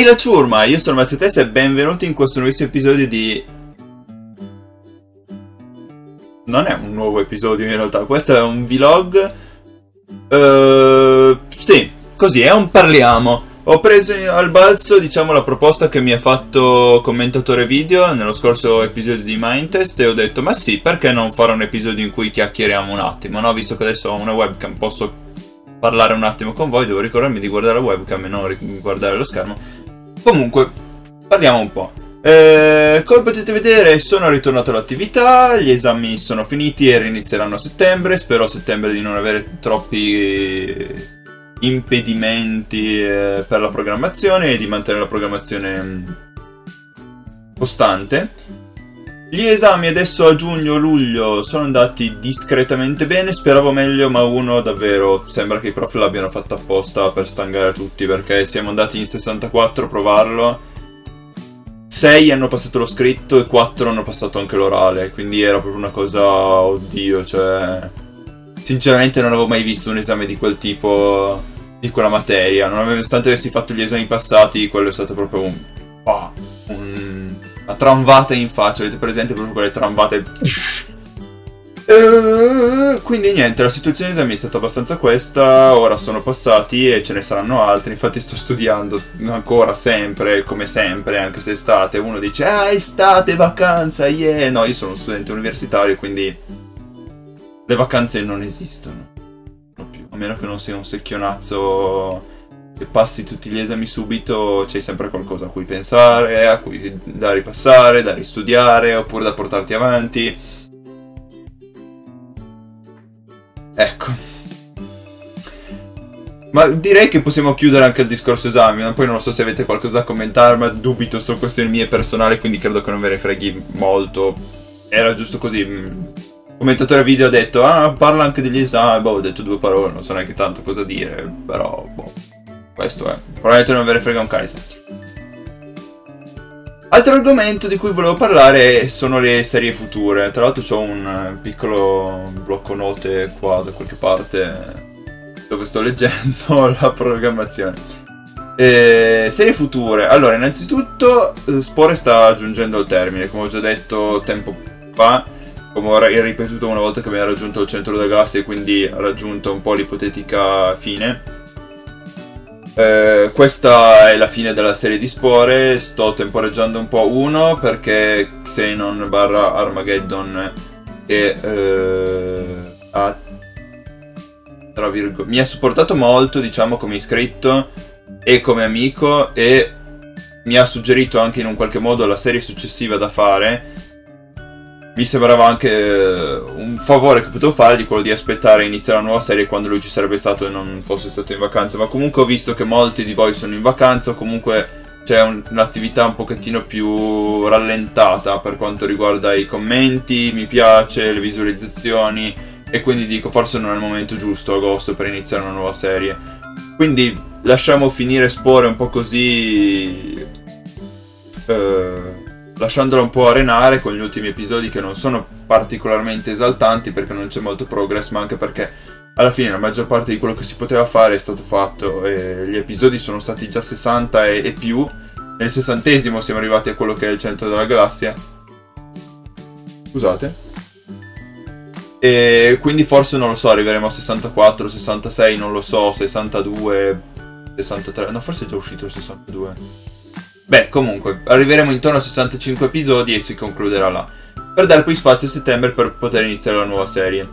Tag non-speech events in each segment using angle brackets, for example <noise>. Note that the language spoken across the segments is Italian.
Ehi la ciurma, io sono Mazzetessa e benvenuti in questo nuovissimo episodio di... Non è un nuovo episodio in realtà, questo è un vlog... Uh, sì, così, è un parliamo. Ho preso al balzo, diciamo, la proposta che mi ha fatto commentatore video nello scorso episodio di Mindtest e ho detto, ma sì, perché non fare un episodio in cui chiacchieriamo un attimo, no? Visto che adesso ho una webcam, posso parlare un attimo con voi, devo ricordarmi di guardare la webcam e non guardare lo schermo. Comunque, parliamo un po'. Eh, come potete vedere sono ritornato all'attività, gli esami sono finiti e rinizieranno a settembre, spero a settembre di non avere troppi impedimenti eh, per la programmazione e di mantenere la programmazione mm, costante. Gli esami adesso a giugno-luglio sono andati discretamente bene, speravo meglio, ma uno davvero sembra che i prof l'abbiano fatto apposta per stangare tutti, perché siamo andati in 64 a provarlo. 6 hanno passato lo scritto e 4 hanno passato anche l'orale, quindi era proprio una cosa, oddio, cioè... Sinceramente non avevo mai visto un esame di quel tipo, di quella materia, nonostante avessi fatto gli esami passati, quello è stato proprio un... Oh, la tramvata in faccia, avete presente proprio quelle tramvate... Uh, quindi niente, la situazione esami è stata abbastanza questa, ora sono passati e ce ne saranno altri, infatti sto studiando ancora sempre, come sempre, anche se estate, uno dice ah estate, vacanza, yeah, no io sono un studente universitario quindi le vacanze non esistono, a meno che non sia un secchionazzo e passi tutti gli esami subito, c'è sempre qualcosa a cui pensare, a cui da ripassare, da ristudiare, oppure da portarti avanti. Ecco. Ma direi che possiamo chiudere anche il discorso esami, poi non so se avete qualcosa da commentare, ma dubito, sono questioni mie personali, quindi credo che non ve ne freghi molto. Era giusto così. Il commentatore video ha detto, ah, parla anche degli esami, boh, ho detto due parole, non so neanche tanto cosa dire, però, boh. Questo è. Probabilmente non ve ne frega un Kaiser. Altro argomento di cui volevo parlare sono le serie future. Tra l'altro ho un eh, piccolo blocco note qua da qualche parte dove sto <laughs> leggendo la programmazione. Eh, serie future. Allora, innanzitutto eh, Spore sta giungendo al termine, come ho già detto tempo fa, come ho ripetuto una volta che abbiamo raggiunto il centro della galassia e quindi ha raggiunto un po' l'ipotetica fine. Eh, questa è la fine della serie di spore, sto temporeggiando un po' uno perché Xenon barra Armageddon che eh, ha, mi ha supportato molto diciamo come iscritto e come amico e mi ha suggerito anche in un qualche modo la serie successiva da fare mi sembrava anche eh, un favore che potevo fargli quello di aspettare iniziare la nuova serie quando lui ci sarebbe stato e non fosse stato in vacanza. Ma comunque ho visto che molti di voi sono in vacanza o comunque c'è un, un'attività un pochettino più rallentata per quanto riguarda i commenti, mi piace, le visualizzazioni e quindi dico forse non è il momento giusto agosto per iniziare una nuova serie. Quindi lasciamo finire Spore un po' così... Uh, lasciandolo un po' arenare con gli ultimi episodi che non sono particolarmente esaltanti perché non c'è molto progress, ma anche perché alla fine la maggior parte di quello che si poteva fare è stato fatto e gli episodi sono stati già 60 e, e più. Nel sessantesimo siamo arrivati a quello che è il centro della galassia. Scusate. E quindi forse non lo so, arriveremo a 64, 66, non lo so, 62, 63. No, forse è già uscito il 62. Beh, comunque, arriveremo intorno a 65 episodi e si concluderà là, per dare poi spazio a settembre per poter iniziare la nuova serie.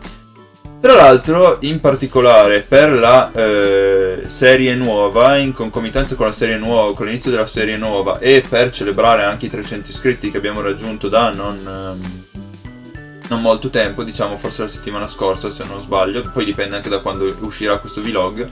Tra l'altro, in particolare per la eh, serie nuova, in concomitanza con nuova, con l'inizio della serie nuova e per celebrare anche i 300 iscritti che abbiamo raggiunto da non, ehm, non molto tempo, diciamo forse la settimana scorsa se non sbaglio, poi dipende anche da quando uscirà questo vlog,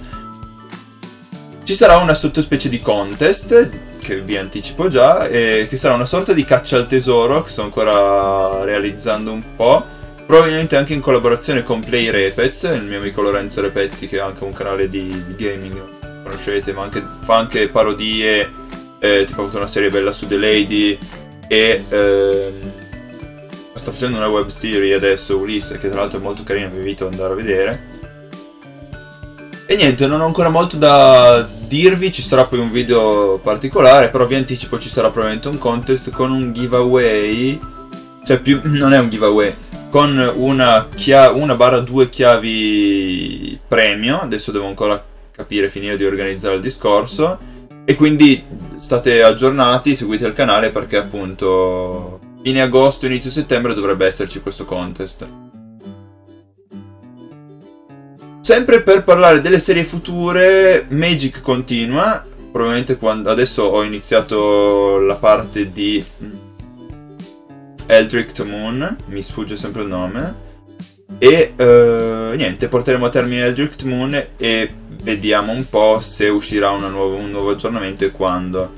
ci sarà una sottospecie di contest che vi anticipo già, e che sarà una sorta di caccia al tesoro che sto ancora realizzando un po'. Probabilmente anche in collaborazione con Play Repez, il mio amico Lorenzo Repetti che ha anche un canale di, di gaming, conoscete, ma anche, fa anche parodie, eh, tipo ha avuto una serie bella su The Lady e eh, sta facendo una web serie adesso, Ulisse, che tra l'altro è molto carina, vi invito ad andare a vedere. E niente, non ho ancora molto da, dirvi, ci sarà poi un video particolare, però vi anticipo ci sarà probabilmente un contest con un giveaway, cioè più, non è un giveaway, con una, una barra due chiavi premio, adesso devo ancora capire, finire di organizzare il discorso, e quindi state aggiornati, seguite il canale perché appunto fine agosto, inizio settembre dovrebbe esserci questo contest. Sempre per parlare delle serie future, Magic continua. Probabilmente quando adesso ho iniziato la parte di Eldritch Moon, mi sfugge sempre il nome. E uh, niente, porteremo a termine Eldritch Moon e vediamo un po' se uscirà nuovo, un nuovo aggiornamento e quando.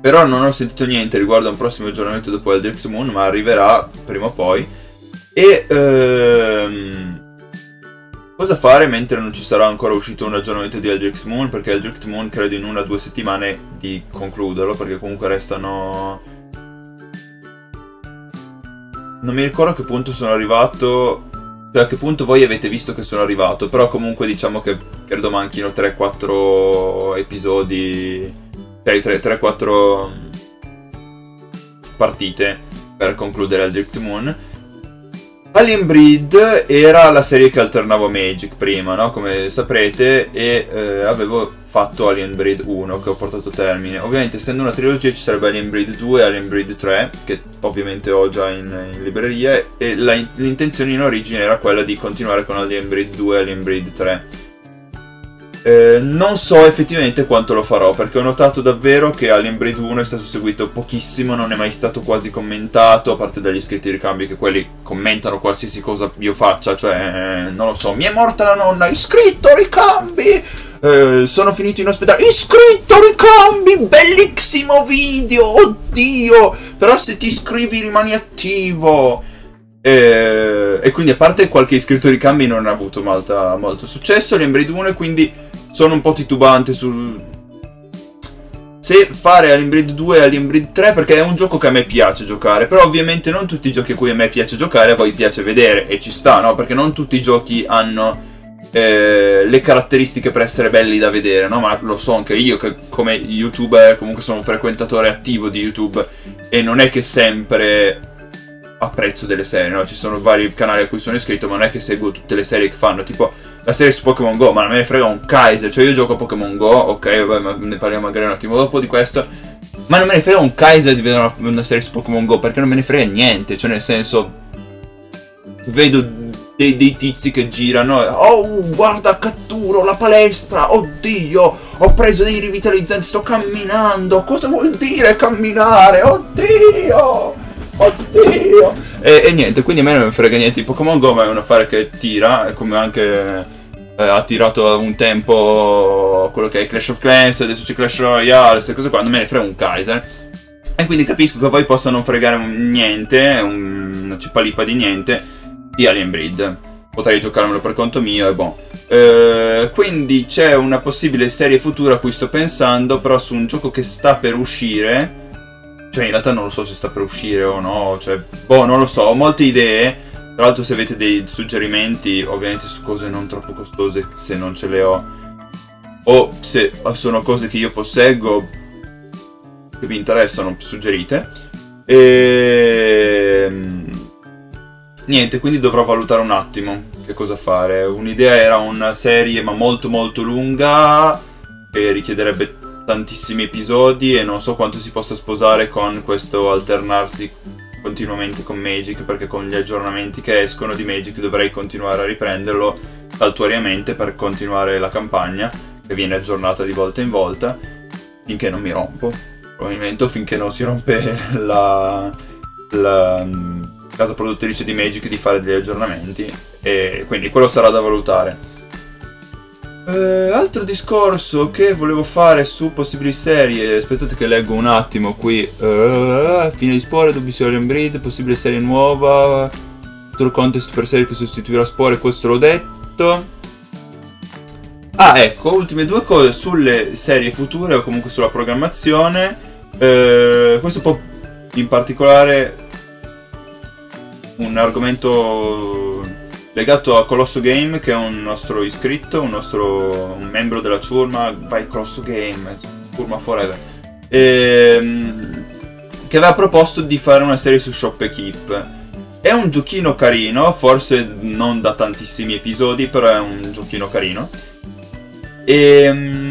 Però non ho sentito niente riguardo a un prossimo aggiornamento dopo Eldritch Moon, ma arriverà prima o poi. E... Uh, Cosa fare mentre non ci sarà ancora uscito un aggiornamento di Eldritch Moon? Perché Eldritch Moon credo in una o due settimane di concluderlo, perché comunque restano... Non mi ricordo a che punto sono arrivato... Cioè a che punto voi avete visto che sono arrivato, però comunque diciamo che credo manchino 3-4 episodi... Cioè 3-4 partite per concludere Eldritch Moon. Alien Breed era la serie che alternavo Magic prima, no? Come saprete, e eh, avevo fatto Alien Breed 1 che ho portato a termine. Ovviamente essendo una trilogia ci sarebbe Alien Breed 2 e Alien Breed 3, che ovviamente ho già in, in libreria, e l'intenzione in origine era quella di continuare con Alien Breed 2 e Alien Breed 3. Eh, non so effettivamente quanto lo farò perché ho notato davvero che Alien Breed 1 è stato seguito pochissimo, non è mai stato quasi commentato, a parte dagli iscritti ricambi che quelli commentano qualsiasi cosa io faccia, cioè non lo so, mi è morta la nonna, iscritto ricambi! Eh, sono finito in ospedale, iscritto ricambi, bellissimo video, oddio! Però se ti iscrivi rimani attivo. E, e, quindi a parte qualche iscritto ricambi non ha avuto molta, molto successo Alien Breed 1 e quindi sono un po' titubante sul... Se fare Alien Breed 2 e Alien Breed 3 perché è un gioco che a me piace giocare, però ovviamente non tutti i giochi a cui a me piace giocare a voi piace vedere e ci sta, no? Perché non tutti i giochi hanno eh, le caratteristiche per essere belli da vedere, no? Ma lo so anche io che come youtuber comunque sono un frequentatore attivo di YouTube e non è che sempre apprezzo delle serie, no? Ci sono vari canali a cui sono iscritto, ma non è che seguo tutte le serie che fanno, tipo la serie su Pokémon Go, ma non me ne frega un Kaiser, cioè io gioco a Pokémon Go, ok, vabbè, ne parliamo magari un attimo dopo di questo, ma non me ne frega un Kaiser di vedere una, una serie su Pokémon Go, perché non me ne frega niente, cioè nel senso, vedo dei, dei, tizi che girano. Oh, guarda, catturo la palestra. Oddio, ho preso dei rivitalizzanti. Sto camminando. Cosa vuol dire camminare? Oddio. Oddio! E, e, niente, quindi a me non mi frega niente di Pokémon Go, ma è un affare che tira, come anche eh, ha tirato un tempo quello che è Clash of Clans, adesso c'è Clash Royale, queste cose qua, non me ne frega un Kaiser. E quindi capisco che a voi possa non fregare niente, un, una cipalipa di niente, di Alien Breed. Potrei giocarmelo per conto mio e boh. Eh, quindi c'è una possibile serie futura a cui sto pensando, però su un gioco che sta per uscire cioè, in realtà non lo so se sta per uscire o no. Cioè, boh, non lo so. Ho molte idee. Tra l'altro, se avete dei suggerimenti, ovviamente su cose non troppo costose, se non ce le ho, o se sono cose che io posseggo, che vi interessano, suggerite. E... Ehm, niente, quindi dovrò valutare un attimo che cosa fare. Un'idea era una serie, ma molto molto lunga, che richiederebbe tantissimi episodi e non so quanto si possa sposare con questo alternarsi continuamente con Magic perché con gli aggiornamenti che escono di Magic dovrei continuare a riprenderlo saltuariamente per continuare la campagna che viene aggiornata di volta in volta finché non mi rompo. Probabilmente finché non si rompe <laughs> la, la mm, casa produttrice di Magic di fare degli aggiornamenti e quindi quello sarà da valutare eh, altro discorso che volevo fare su possibili serie. Aspettate che leggo un attimo qui. Uh, fine di Spore, Dubbio Alien Breed, possibile serie nuova. Tour contest per serie che sostituirà Spore, questo l'ho detto. Ah, ecco, ultime due cose sulle serie future o comunque sulla programmazione. Uh, questo può in particolare un argomento legato a Colosso Game, che è un nostro iscritto, un nostro un membro della ciurma, vai Colosso Game, ciurma forever, ehm, che aveva proposto di fare una serie su Shop Equip. È un giochino carino, forse non da tantissimi episodi, però è un giochino carino. Ehm,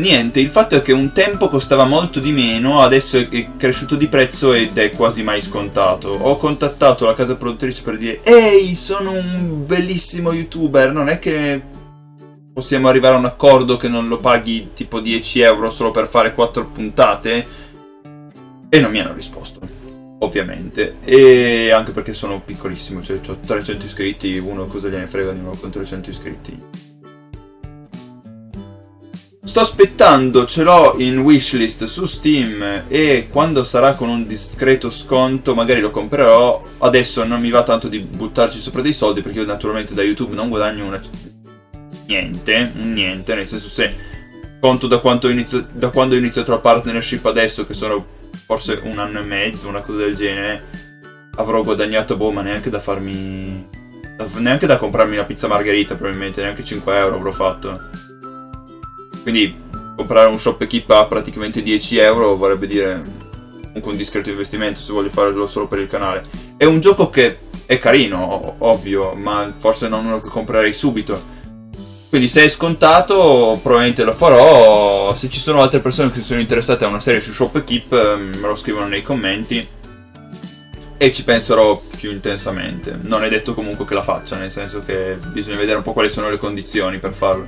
niente, il fatto è che un tempo costava molto di meno, adesso è cresciuto di prezzo ed è quasi mai scontato. Ho contattato la casa produttrice per dire Ehi, sono un bellissimo youtuber, non è che possiamo arrivare a un accordo che non lo paghi tipo 10 euro solo per fare 4 puntate? E non mi hanno risposto ovviamente. E anche perché sono piccolissimo, cioè ho 300 iscritti, uno cosa gliene frega di uno con 300 iscritti. Sto aspettando, ce l'ho in wishlist su Steam e quando sarà con un discreto sconto magari lo comprerò. Adesso non mi va tanto di buttarci sopra dei soldi perché io naturalmente da YouTube non guadagno una... niente, niente, nel senso se conto da, inizio... da quando ho iniziato la partnership adesso che sono forse un anno e mezzo, una cosa del genere, avrò guadagnato, boh, ma neanche da farmi... neanche da comprarmi una pizza margherita probabilmente, neanche 5 euro avrò fatto. Quindi comprare un shop equip a praticamente 10 euro vorrebbe dire comunque un discreto investimento se voglio farlo solo per il canale. È un gioco che è carino, ovvio, ma forse non che comprerei subito. Quindi se è scontato probabilmente lo farò, se ci sono altre persone che sono interessate a una serie su Shop Equip ehm, me lo scrivono nei commenti e ci penserò più intensamente. Non è detto comunque che la faccia, nel senso che bisogna vedere un po' quali sono le condizioni per farlo.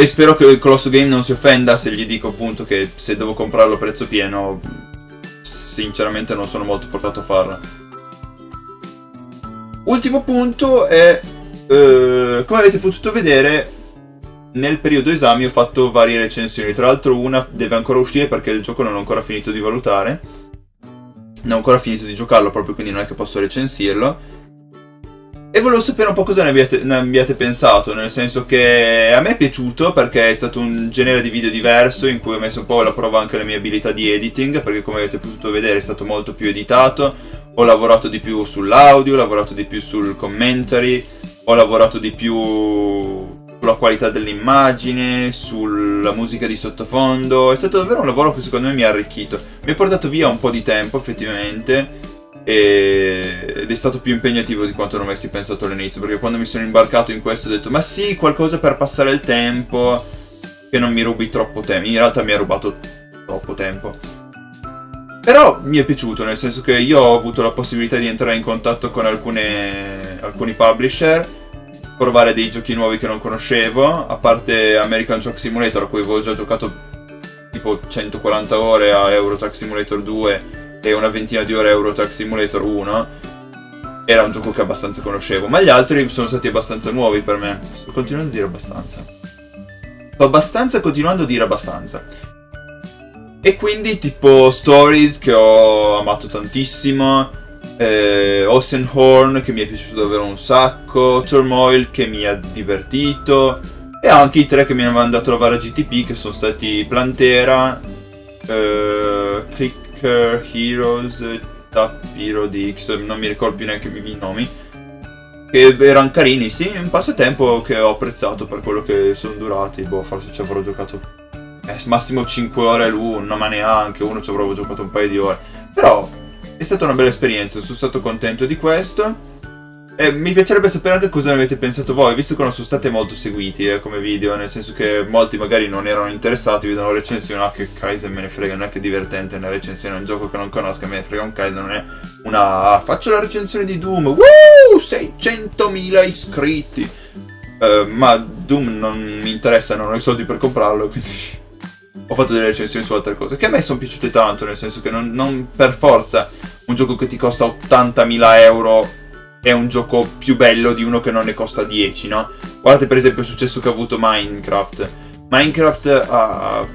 E spero che il Colosso Game non si offenda se gli dico appunto che se devo comprarlo a prezzo pieno, sinceramente non sono molto portato a farlo. Ultimo punto è eh, come avete potuto vedere, nel periodo esami ho fatto varie recensioni. Tra l'altro, una deve ancora uscire perché il gioco non ho ancora finito di valutare. Non ho ancora finito di giocarlo, proprio quindi non è che posso recensirlo. E volevo sapere un po' cosa ne abbiate, ne abbiate, pensato, nel senso che a me è piaciuto perché è stato un genere di video diverso in cui ho messo un po' alla prova anche le mie abilità di editing, perché come avete potuto vedere è stato molto più editato, ho lavorato di più sull'audio, ho lavorato di più sul commentary, ho lavorato di più sulla qualità dell'immagine, sulla musica di sottofondo. È stato davvero un lavoro che secondo me mi ha arricchito. Mi ha portato via un po' di tempo effettivamente ed è stato più impegnativo di quanto non avessi pensato all'inizio perché quando mi sono imbarcato in questo ho detto ma sì qualcosa per passare il tempo che non mi rubi troppo tempo. In realtà mi ha rubato troppo tempo. Però mi è piaciuto nel senso che io ho avuto la possibilità di entrare in contatto con alcune, alcuni publisher provare dei giochi nuovi che non conoscevo, a parte American Truck Simulator a cui avevo già giocato tipo 140 ore a Euro Truck Simulator 2 e una ventina di ore Euro Truck Simulator 1. Era un gioco che abbastanza conoscevo, ma gli altri sono stati abbastanza nuovi per me. Sto continuando a dire abbastanza. Sto abbastanza continuando a dire abbastanza. E quindi tipo Stories che ho amato tantissimo, eh, Oceanhorn che mi è piaciuto davvero un sacco, Turmoil che mi ha divertito e anche i tre che mi hanno mandato a trovare a GTP che sono stati Plantera, eh, Clicker Heroes, Tap Hero DX, non mi ricordo più neanche i nomi. Che erano carini, sì, un passatempo che ho apprezzato per quello che sono durati. Boh, forse ci avrò giocato eh, massimo 5 ore l'uno, ma neanche, uno ci avrò giocato un paio di ore. Però è stata una bella esperienza, sono stato contento di questo. E mi piacerebbe sapere anche cosa ne avete pensato voi, visto che non sono state molto seguiti eh, come video, nel senso che molti magari non erano interessati, vedono recensioni, ah che Kaiser me ne frega, non è che è divertente una recensione, un gioco che non conosco, me ne frega un Kaiser, non è una... Ah, faccio la recensione di Doom, Woo! 600.000 iscritti! Uh, ma Doom non mi interessa, non ho i soldi per comprarlo, quindi ho fatto delle recensioni su altre cose che a me sono piaciute tanto, nel senso che non, non per forza un gioco che ti costa 80.000 euro è un gioco più bello di uno che non ne costa 10, no? Guardate per esempio il successo che ha avuto Minecraft. Minecraft ha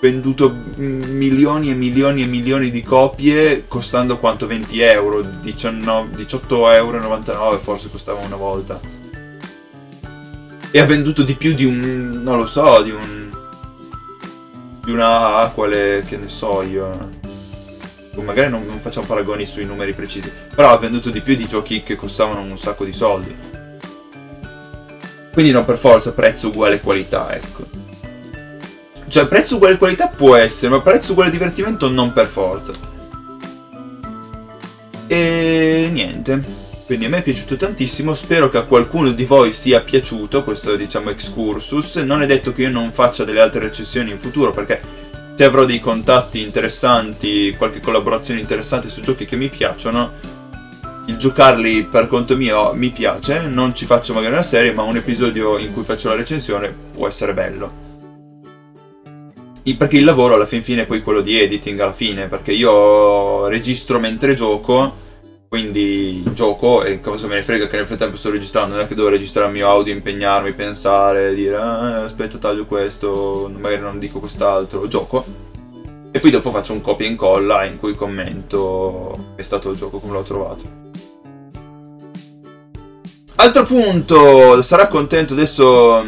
venduto milioni e milioni e milioni di copie costando quanto 20 euro, 19, 18 euro forse costava una volta. E ha venduto di più di un, non lo so, di un di una quale, che ne so io. Magari non, non facciamo paragoni sui numeri precisi, però ha venduto di più di giochi che costavano un sacco di soldi. Quindi non per forza prezzo uguale qualità, ecco. Cioè prezzo uguale qualità può essere, ma prezzo uguale divertimento non per forza. E niente. Quindi a me è piaciuto tantissimo, spero che a qualcuno di voi sia piaciuto questo diciamo excursus. Non è detto che io non faccia delle altre recensioni in futuro perché se avrò dei contatti interessanti, qualche collaborazione interessante su giochi che mi piacciono, il giocarli per conto mio mi piace, non ci faccio magari una serie, ma un episodio in cui faccio la recensione può essere bello. Perché il lavoro alla fin fine è poi quello di editing alla fine, perché io registro mentre gioco, quindi gioco e cosa me ne frega che nel frattempo sto registrando, non è che devo registrare il mio audio, impegnarmi, pensare, dire ah, aspetta taglio questo, magari non dico quest'altro, gioco. E poi dopo faccio un copia e incolla in cui commento che è stato il gioco, come l'ho trovato. Altro punto, sarà contento adesso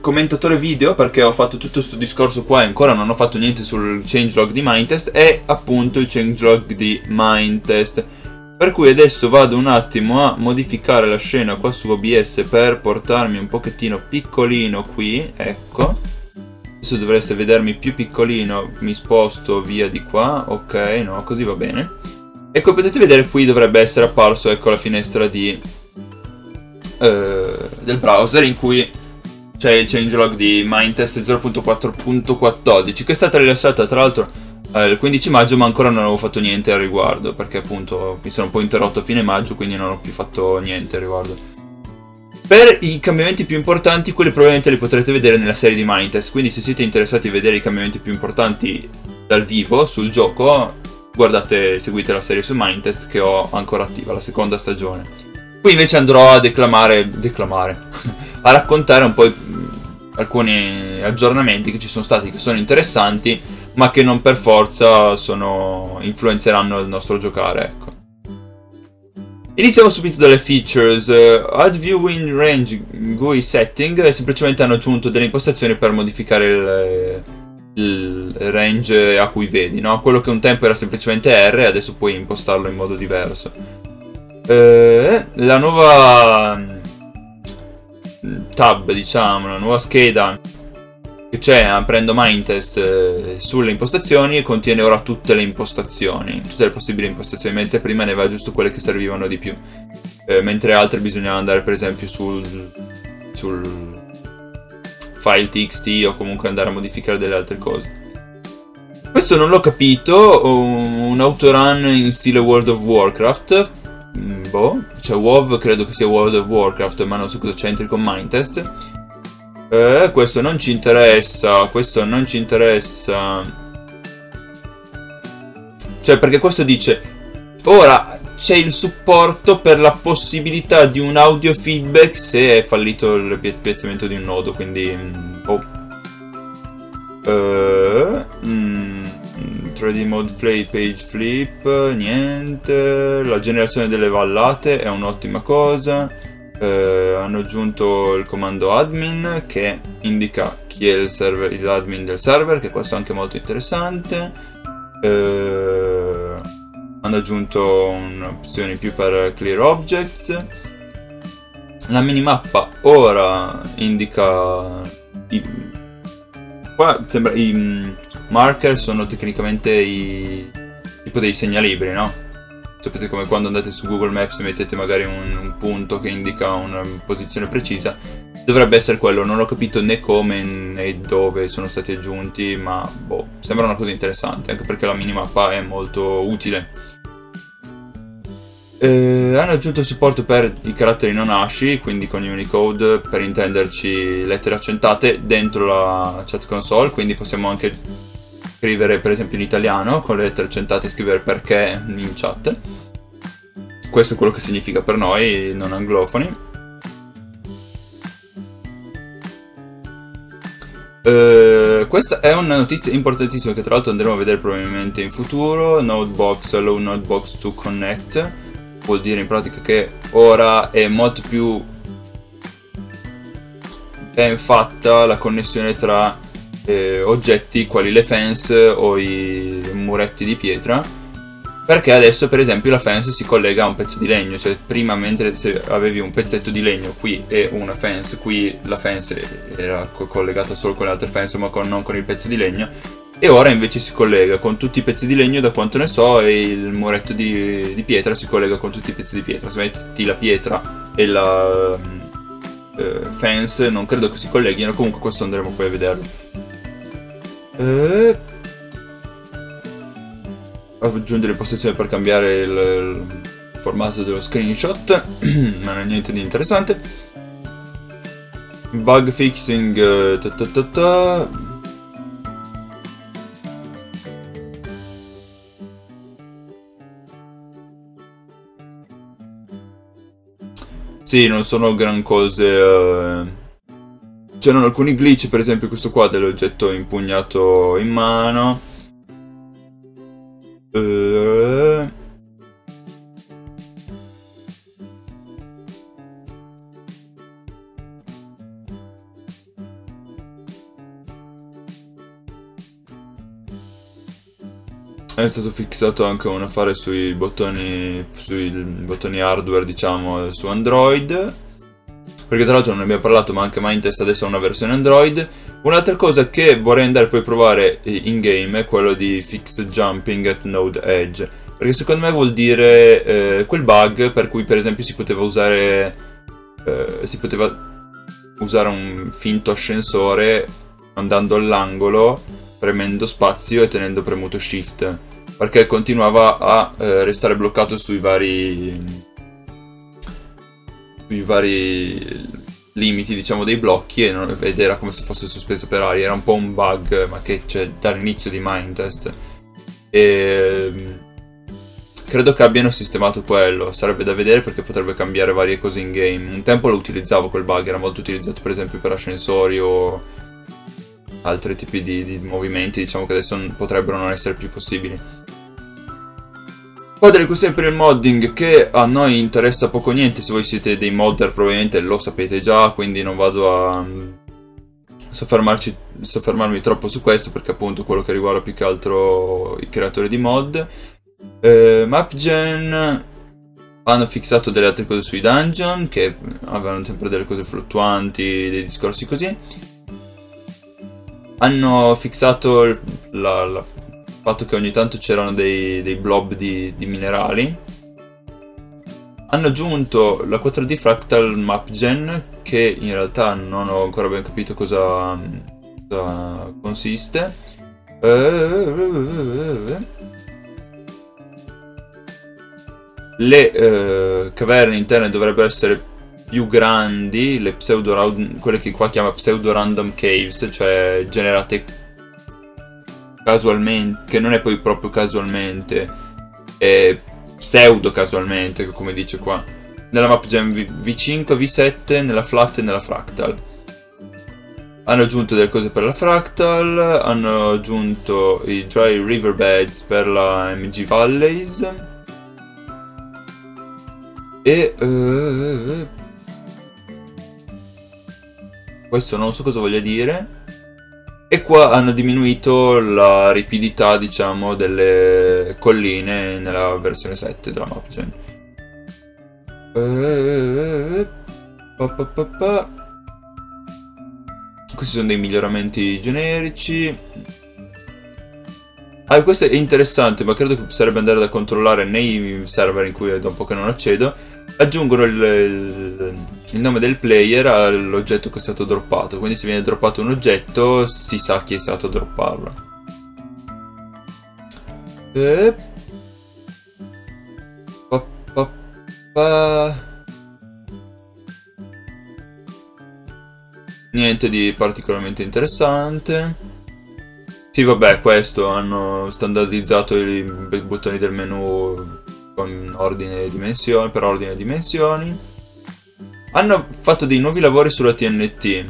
commentatore video perché ho fatto tutto questo discorso qua e ancora non ho fatto niente sul changelog di Mindtest è appunto il changelog di Mindtest. Per cui adesso vado un attimo a modificare la scena qua su OBS per portarmi un pochettino piccolino qui ecco. Adesso dovreste vedermi più piccolino mi sposto via di qua ok no così va bene. E come potete vedere qui dovrebbe essere apparso ecco la finestra di eh, del browser in cui c'è il changelog di Mindtest 0.4.14 che è stata rilasciata tra l'altro eh, il 15 maggio ma ancora non avevo fatto niente al riguardo perché appunto mi sono un po' interrotto a fine maggio quindi non ho più fatto niente al riguardo. Per i cambiamenti più importanti, quelli probabilmente li potrete vedere nella serie di Mindtest, quindi se siete interessati a vedere i cambiamenti più importanti dal vivo sul gioco, guardate, seguite la serie su Mindtest che ho ancora attiva, la seconda stagione. Qui invece andrò a declamare, declamare, <laughs> a raccontare un po' alcuni aggiornamenti che ci sono stati che sono interessanti ma che non per forza sono, influenzeranno il nostro giocare ecco. Iniziamo subito dalle features Add Viewing Range GUI Setting semplicemente hanno aggiunto delle impostazioni per modificare il, il range a cui vedi no? quello che un tempo era semplicemente R adesso puoi impostarlo in modo diverso uh, la nuova tab, diciamo, una nuova scheda che c'è aprendo Mindtest eh, sulle impostazioni e contiene ora tutte le impostazioni, tutte le possibili impostazioni, mentre prima ne aveva giusto quelle che servivano di più, eh, mentre altre bisognava andare per esempio sul, sul file txt o comunque andare a modificare delle altre cose. Questo non l'ho capito, un autorun in stile World of Warcraft, Mm, boh, cioè WoW credo che sia World of Warcraft, ma non so cosa c'entri con Mindtest. Eh, questo non ci interessa, questo non ci interessa. Cioè, perché questo dice... Ora c'è il supporto per la possibilità di un audio feedback se è fallito il piazzamento di un nodo, quindi... Mm, boh. Eh, 3D Mode Play Page Flip, niente. La generazione delle vallate è un'ottima cosa. Eh, hanno aggiunto il comando admin che indica chi è server, l'admin del server, che questo è anche molto interessante. Eh, hanno aggiunto un'opzione più per clear objects. La minimappa ora indica i, qua sembra i marker sono tecnicamente i tipo dei segnalibri, no? Sapete come quando andate su Google Maps e mettete magari un, un, punto che indica una posizione precisa. Dovrebbe essere quello, non ho capito né come né dove sono stati aggiunti, ma boh, sembra una cosa interessante, anche perché la minimappa è molto utile. Eh, hanno aggiunto supporto per i caratteri non ASCII, quindi con Unicode, per intenderci lettere accentate, dentro la chat console, quindi possiamo anche scrivere per esempio in italiano con le lettere accentate scrivere perché in chat. Questo è quello che significa per noi non anglofoni. Uh, questa è una notizia importantissima che tra l'altro andremo a vedere probabilmente in futuro. Nodebox, Allow Nodebox to Connect. Vuol dire in pratica che ora è molto più ben fatta la connessione tra eh, oggetti quali le fence o i muretti di pietra perché adesso per esempio la fence si collega a un pezzo di legno cioè prima mentre avevi un pezzetto di legno qui e una fence qui la fence era collegata solo con le altre fence ma con, non con il pezzo di legno e ora invece si collega con tutti i pezzi di legno da quanto ne so e il muretto di, di pietra si collega con tutti i pezzi di pietra. Se metti la pietra e la eh, fence non credo che si colleghino comunque questo andremo poi a vederlo eh, aggiungere impostazioni per cambiare il, il formato dello screenshot. <clears throat> Non è niente di interessante. Bug fixing eh, ta ta ta. Sì, non sono gran cose... Uh C'erano alcuni glitch, per esempio questo qua dell'oggetto impugnato in mano. Uh... È stato fissato anche un affare sui bottoni, sui bottoni hardware, diciamo, su Android perché tra l'altro non ne abbiamo parlato ma anche Mindtest adesso ha una versione Android. Un'altra cosa che vorrei andare poi a provare in game è quello di fix jumping at node edge, perché secondo me vuol dire eh, quel bug per cui per esempio si poteva usare, eh, si poteva usare un finto ascensore andando all'angolo, premendo spazio e tenendo premuto shift, perché continuava a eh, restare bloccato sui vari i vari limiti diciamo dei blocchi e non, ed era come se fosse sospeso per aria. Era un po' un bug ma che c'è dall'inizio di Mindtest. E mm, credo che abbiano sistemato quello. Sarebbe da vedere perché potrebbe cambiare varie cose in game. Un tempo lo utilizzavo quel bug era molto utilizzato per esempio per ascensori o altri tipi di, di movimenti diciamo che adesso potrebbero non essere più possibili poi delle questioni per il modding che a noi interessa poco niente, se voi siete dei modder probabilmente lo sapete già, quindi non vado a mm, soffermarmi troppo su questo perché appunto quello che riguarda più che altro i creatori di mod. Eh, MapGen hanno fissato delle altre cose sui dungeon che avevano sempre delle cose fluttuanti, dei discorsi così. Hanno fissato la, la fatto che ogni tanto c'erano dei, dei blob di, di, minerali. Hanno aggiunto la 4D Fractal Map Gen, che in realtà non ho ancora ben capito cosa, cosa consiste. Le eh, caverne interne dovrebbero essere più grandi, le pseudo quelle che qua chiama pseudo random caves, cioè generate casualmente, che non è poi proprio casualmente, è pseudo casualmente, come dice qua. Nella map gen V5, V7, nella flat e nella fractal. Hanno aggiunto delle cose per la fractal, hanno aggiunto i dry river beds per la MG Valleys. E... Uh, questo non so cosa voglia dire. E qua hanno diminuito la ripidità, diciamo, delle colline nella versione 7 della map. Cioè. Questi sono dei miglioramenti generici. Ah, questo è interessante, ma credo che sarebbe andare da controllare nei server in cui da un po' che non accedo aggiungono il, il, il, nome del player all'oggetto che è stato droppato. Quindi se viene droppato un oggetto si sa chi è stato a dropparlo. E... Pa, pa, pa. Niente di particolarmente interessante. Sì, vabbè, questo hanno standardizzato i bottoni del menu con ordine dimensioni, per ordine dimensioni. Hanno fatto dei nuovi lavori sulla TNT.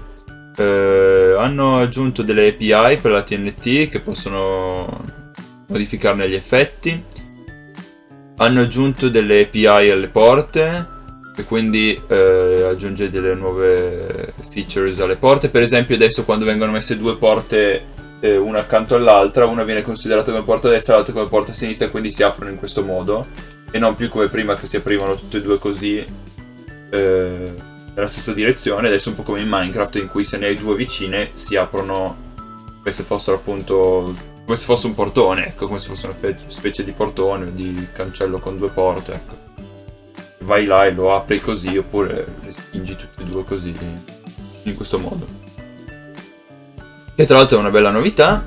Eh, hanno aggiunto delle API per la TNT che possono modificarne gli effetti. Hanno aggiunto delle API alle porte e quindi eh, aggiunge delle nuove features alle porte. Per esempio adesso quando vengono messe due porte eh, una accanto all'altra, una viene considerata come porta destra, l'altra come porta sinistra e quindi si aprono in questo modo. E non più come prima che si aprivano tutte e due così eh, nella stessa direzione. Adesso è un po' come in Minecraft in cui se ne hai due vicine si aprono come se fossero appunto come se fosse un portone, ecco, come se fosse una specie di portone di cancello con due porte, ecco. Vai là e lo apri così oppure le spingi tutte e due così in questo modo. Che tra l'altro è una bella novità.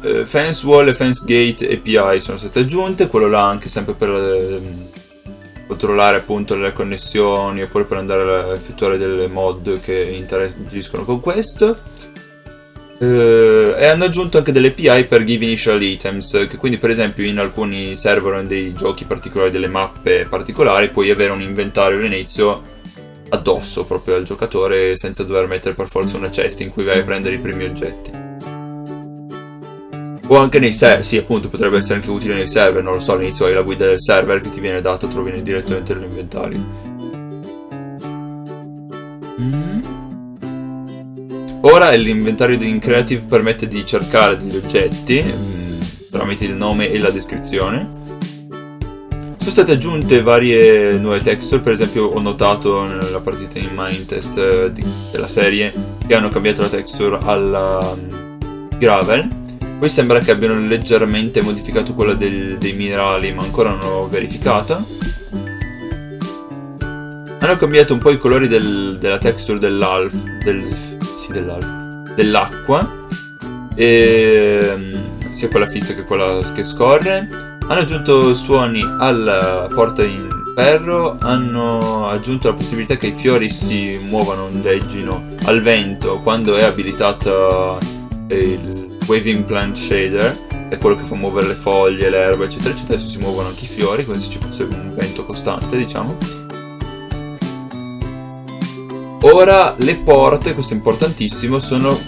Eh, fence Wall e Fence Gate API sono state aggiunte, quello là anche sempre per eh, controllare appunto le connessioni oppure per andare a effettuare delle mod che interagiscono con questo. Uh, e hanno aggiunto anche delle API per give initial items, che quindi per esempio in alcuni server o in dei giochi particolari, delle mappe particolari, puoi avere un inventario all'inizio addosso proprio al giocatore senza dover mettere per forza una chest in cui vai a prendere i primi oggetti. O anche nei server, sì appunto potrebbe essere anche utile nei server, non lo so, all'inizio hai la guida del server che ti viene data, trovi direttamente nell'inventario. Mm. Ora l'inventario di Creative permette di cercare degli oggetti mm, tramite il nome e la descrizione. Sono state aggiunte varie nuove texture, per esempio ho notato nella partita in Mind Test eh, della serie che hanno cambiato la texture alla um, gravel. Poi sembra che abbiano leggermente modificato quella del, dei minerali, ma ancora non l'ho verificata. Hanno cambiato un po' i colori del, della texture dell'alf, del sì, dell'acqua, e, ehm, sia quella fissa che quella che scorre. Hanno aggiunto suoni alla porta in ferro, hanno aggiunto la possibilità che i fiori si muovano, ondeggino al vento quando è abilitata il Waving Plant Shader, è quello che fa muovere le foglie, l'erba, eccetera, eccetera. Adesso si muovono anche i fiori, come se ci fosse un vento costante, diciamo. Ora le porte, questo è importantissimo, sono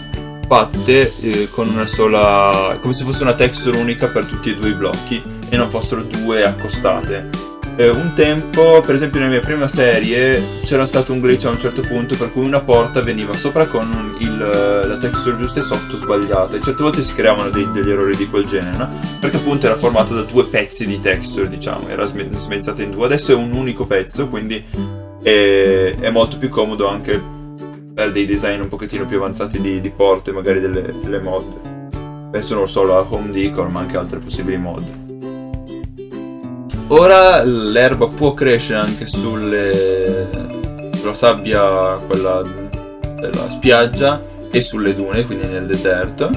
fatte eh, con una sola... come se fosse una texture unica per tutti e due i blocchi e non fossero due accostate. Eh, un tempo, per esempio nella mia prima serie, c'era stato un glitch a un certo punto per cui una porta veniva sopra con il, la texture giusta e sotto sbagliata e certe volte si creavano dei, degli errori di quel genere, no? Perché appunto era formata da due pezzi di texture, diciamo, era smezzata in due. Adesso è un unico pezzo, quindi e è molto più comodo anche per dei design un pochettino più avanzati di, di porte, magari delle, delle mod. Penso non solo a home decor, ma anche altre possibili mod. Ora l'erba può crescere anche sulle, sulla sabbia, quella della spiaggia, e sulle dune, quindi nel deserto.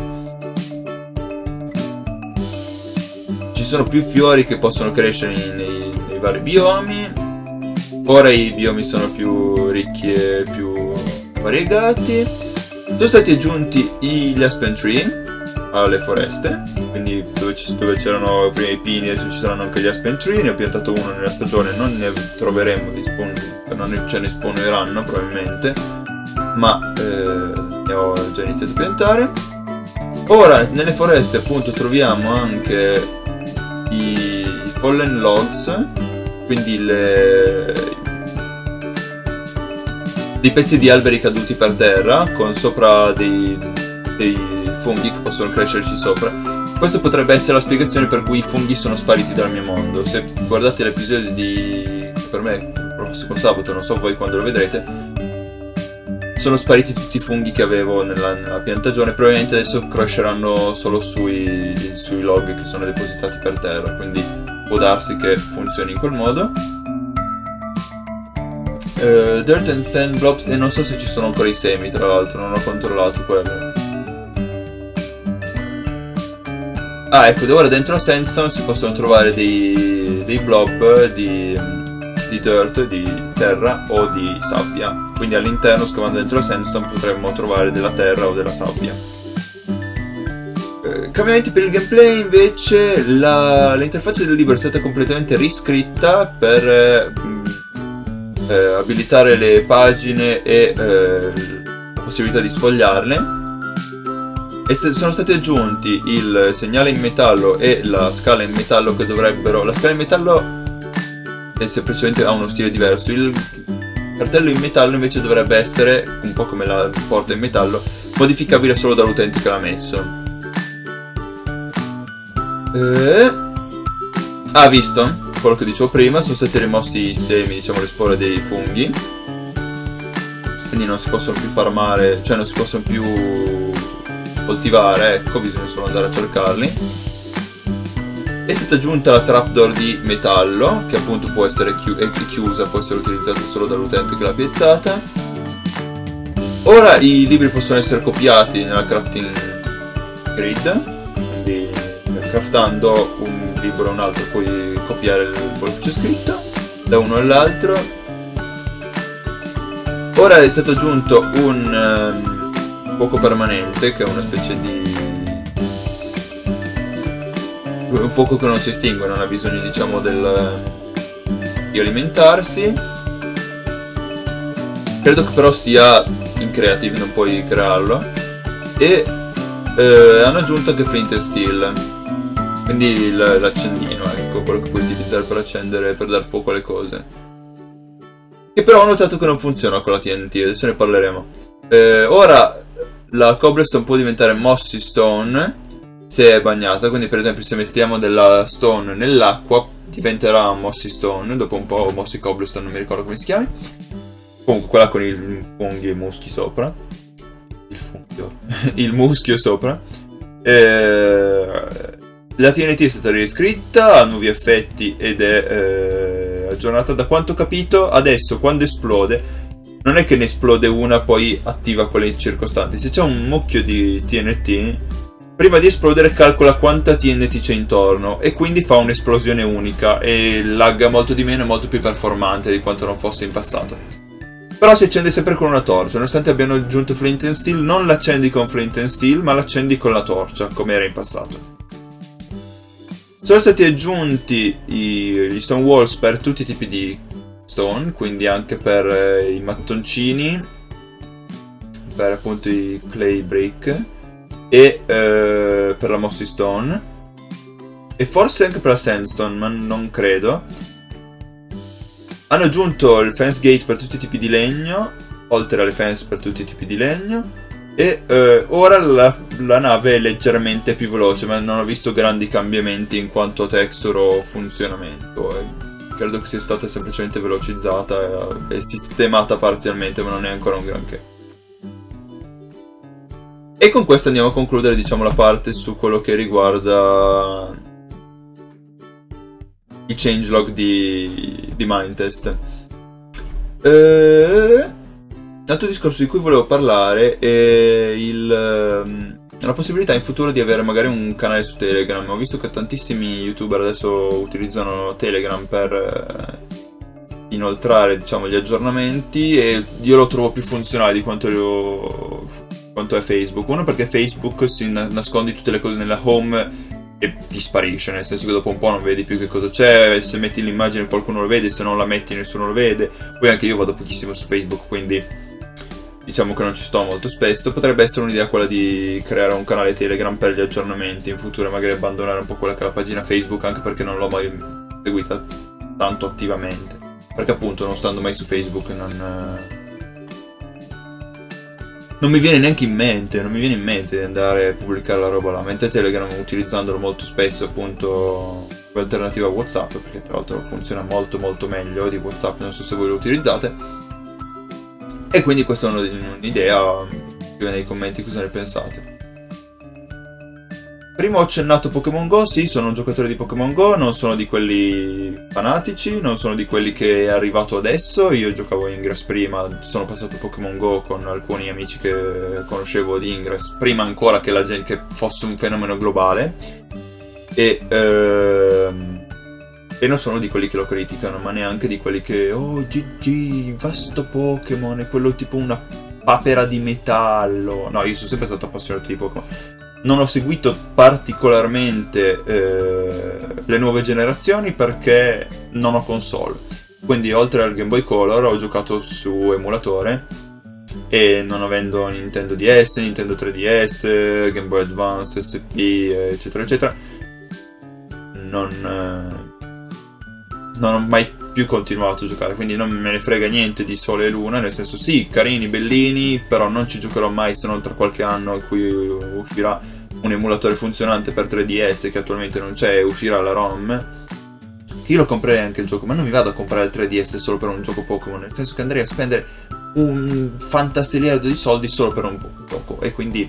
Ci sono più fiori che possono crescere nei, nei vari biomi Ora i biomi sono più ricchi e più variegati. Sono stati aggiunti gli aspen tree alle foreste, quindi dove, dove c'erano prima i pini adesso ci saranno anche gli aspen tree, ne ho piantato uno nella stagione, non ne troveremo di spawn, non ce ne spawneranno probabilmente, ma eh, ne ho già iniziato a piantare. Ora nelle foreste appunto troviamo anche i, i fallen logs, quindi le, dei pezzi di alberi caduti per terra con sopra dei, dei funghi che possono crescerci sopra. Questa potrebbe essere la spiegazione per cui i funghi sono spariti dal mio mondo. Se guardate l'episodio di... per me prossimo sabato, non so voi quando lo vedrete, sono spariti tutti i funghi che avevo nella, nella piantagione. Probabilmente adesso cresceranno solo sui, sui log che sono depositati per terra, quindi può darsi che funzioni in quel modo uh, Dirt and Sand Blobs e non so se ci sono ancora i semi tra l'altro, non ho controllato quello. Ah ecco, ora dentro la Sandstone si possono trovare dei, dei blob di, di dirt, di terra o di sabbia. Quindi all'interno, scavando dentro la Sandstone, potremmo trovare della terra o della sabbia. Eh, cambiamenti per il gameplay invece l'interfaccia del libro è stata completamente riscritta per eh, eh, abilitare le pagine e eh, la possibilità di sfogliarle. E sono stati aggiunti il segnale in metallo e la scala in metallo che dovrebbero... La scala in metallo è semplicemente ha uno stile diverso. Il cartello in metallo invece dovrebbe essere, un po' come la porta in metallo, modificabile solo dall'utente che l'ha messo. Eh... Ah, visto? Quello che dicevo prima, sono stati rimossi i semi, diciamo le spore dei funghi. Quindi non si possono più farmare, cioè non si possono più coltivare, ecco, bisogna solo andare a cercarli. È stata aggiunta la trapdoor di metallo, che appunto può essere chi chiusa, può essere utilizzata solo dall'utente che l'ha piazzata. Ora i libri possono essere copiati nella crafting grid, quindi craftando un libro o un altro puoi copiare quello che c'è scritto da uno all'altro. Ora è stato aggiunto un um, fuoco permanente, che è una specie di un fuoco che non si estingue, non ha bisogno diciamo del, di alimentarsi. Credo che però sia in creative, non puoi crearlo. E eh, hanno aggiunto anche flint e steel. Quindi l'accendino, ecco, quello che puoi utilizzare per accendere, per dar fuoco alle cose. Che però ho notato che non funziona con la TNT, adesso ne parleremo. Eh, ora la cobblestone può diventare mossy stone se è bagnata, quindi per esempio se mettiamo della stone nell'acqua diventerà mossy stone, dopo un po' mossy cobblestone, non mi ricordo come si chiami. Comunque quella con i funghi e i muschi sopra. Il fungio. <laughs> il muschio sopra. Eh, la TNT è stata riscritta, ha nuovi effetti ed è eh, aggiornata. Da quanto ho capito, adesso quando esplode, non è che ne esplode una poi attiva quelle circostanti. Se c'è un mucchio di TNT, Prima di esplodere calcola quanta TNT c'è intorno e quindi fa un'esplosione unica e lagga molto di meno e molto più performante di quanto non fosse in passato. Però si accende sempre con una torcia, nonostante abbiano aggiunto Flint and Steel, non l'accendi con Flint and Steel, ma l'accendi con la torcia, come era in passato. Sono stati aggiunti i, gli stone walls per tutti i tipi di stone, quindi anche per eh, i mattoncini, per appunto i clay brick e eh, per la Mossy Stone e forse anche per la Sandstone, ma non credo. Hanno aggiunto il fence gate per tutti i tipi di legno, oltre alle fence per tutti i tipi di legno. E eh, ora la, la, nave è leggermente più veloce, ma non ho visto grandi cambiamenti in quanto a texture o funzionamento. Credo che sia stata semplicemente velocizzata e, e sistemata parzialmente, ma non è ancora un granché. E con questo andiamo a concludere, diciamo, la parte su quello che riguarda i changelog di, di Mindtest. Eh, l'altro discorso di cui volevo parlare è il, ehm, la possibilità in futuro di avere magari un canale su Telegram. Ho visto che tantissimi youtuber adesso utilizzano Telegram per eh, inoltrare diciamo, gli aggiornamenti e io lo trovo più funzionale di quanto lo quanto è Facebook. Uno perché Facebook si nasconde tutte le cose nella home e ti sparisce, nel senso che dopo un po' non vedi più che cosa c'è, se metti l'immagine qualcuno lo vede, se non la metti nessuno lo vede. Poi anche io vado pochissimo su Facebook, quindi diciamo che non ci sto molto spesso. Potrebbe essere un'idea quella di creare un canale Telegram per gli aggiornamenti in futuro, magari abbandonare un po' quella che è la pagina Facebook, anche perché non l'ho mai seguita tanto attivamente. Perché appunto non stando mai su Facebook non non mi viene neanche in mente, non mi viene in mente di andare a pubblicare la roba là, mentre Telegram utilizzandolo molto spesso appunto come alternativa a Whatsapp, perché tra l'altro funziona molto molto meglio di Whatsapp, non so se voi lo utilizzate. E quindi questa è un'idea, scrivete nei commenti cosa ne pensate. Prima ho accennato Pokémon Go, sì, sono un giocatore di Pokémon Go, non sono di quelli fanatici, non sono di quelli che è arrivato adesso, io giocavo Ingress prima, sono passato Pokémon Go con alcuni amici che conoscevo di Ingress, prima ancora che, che fosse un fenomeno globale, e, ehm, e non sono di quelli che lo criticano, ma neanche di quelli che, oh GG, vasto Pokémon, è quello tipo una papera di metallo, no, io sono sempre stato appassionato di Pokémon non ho seguito particolarmente eh, le nuove generazioni perché non ho console. Quindi oltre al Game Boy Color ho giocato su emulatore e non avendo Nintendo DS, Nintendo 3DS, Game Boy Advance, SP, eccetera, eccetera, non, eh, non ho mai più continuato a giocare, quindi non me ne frega niente di Sole e Luna, nel senso sì, carini, bellini, però non ci giocherò mai se non tra qualche anno in cui uscirà un emulatore funzionante per 3DS che attualmente non c'è e uscirà la ROM. Io lo comprerei anche il gioco, ma non mi vado a comprare il 3DS solo per un gioco Pokémon, nel senso che andrei a spendere un fantastigliardo di soldi solo per un gioco e quindi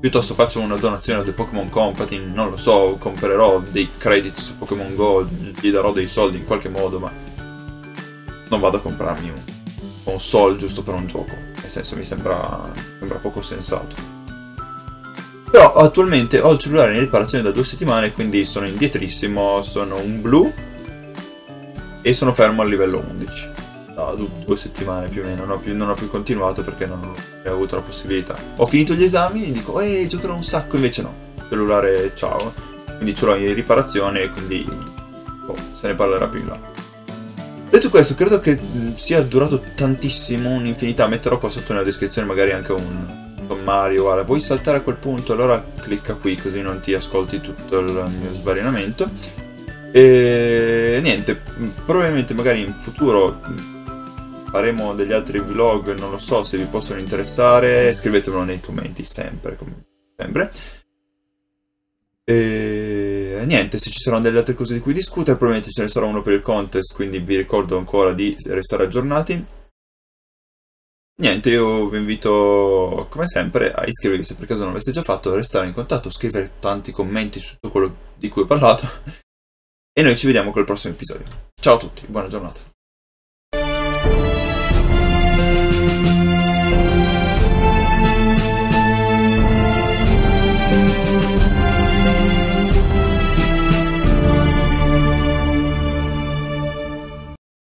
piuttosto faccio una donazione a The Pokémon Company, non lo so, comprerò dei crediti su Pokémon Go, gli darò dei soldi in qualche modo, ma non vado a comprarmi un console giusto per un gioco, nel senso mi sembra, sembra poco sensato. Però attualmente ho il cellulare in riparazione da due settimane, quindi sono indietrissimo, sono un blu e sono fermo al livello 11 due settimane più o meno, non ho più, non ho più continuato perché non ho avuto la possibilità. Ho finito gli esami e dico, eh, giocherò un sacco, invece no, cellulare ciao. Quindi ce l'ho in riparazione e quindi oh, se ne parlerà più in là. Detto questo, credo che sia durato tantissimo, un'infinità. Metterò qua sotto nella descrizione magari anche un sommario. Guarda, vuoi saltare a quel punto? Allora clicca qui così non ti ascolti tutto il mio svariamento. E niente, probabilmente magari in futuro faremo degli altri vlog, non lo so se vi possono interessare, scrivetemelo nei commenti sempre, come sempre. E niente, se ci saranno delle altre cose di cui discutere, probabilmente ce ne sarà uno per il contest, quindi vi ricordo ancora di restare aggiornati. Niente, io vi invito come sempre a iscrivervi se per caso non l'aveste già fatto, a restare in contatto, scrivere tanti commenti su tutto quello di cui ho parlato e noi ci vediamo col prossimo episodio. Ciao a tutti, buona giornata.